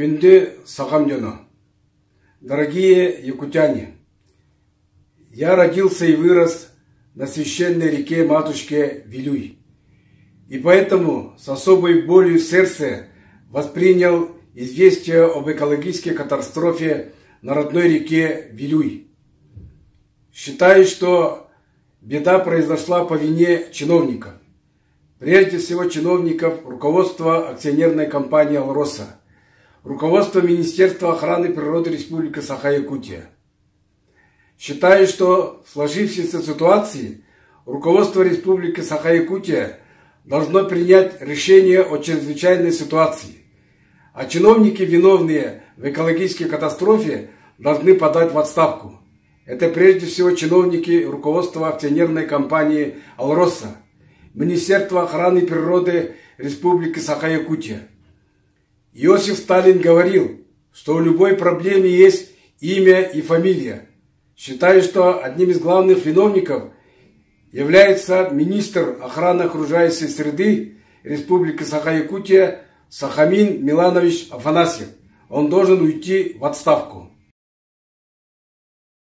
Кюнде Сахамдено. Дорогие якутяне, я родился и вырос на священной реке Матушке Вилюй. И поэтому с особой болью в сердце воспринял известие об экологической катастрофе на родной реке Вилюй. Считаю, что беда произошла по вине чиновников. Прежде всего чиновников руководства акционерной компании «Алроса», руководство Министерства охраны природы Республики Саха-Якутия. Считаю, что в сложившейся ситуации руководство Республики Саха-Якутия должно принять решение о чрезвычайной ситуации, а чиновники, виновные в экологической катастрофе, должны подать в отставку. Это прежде всего чиновники руководства акционерной компании «Алроса», Министерства охраны природы Республики Саха-Якутия. Иосиф Сталин говорил, что у любой проблемы есть имя и фамилия. Считаю, что одним из главных виновников является министр охраны окружающей среды Республики Саха-Якутия Сахамин Миланович Афанасьев. Он должен уйти в отставку.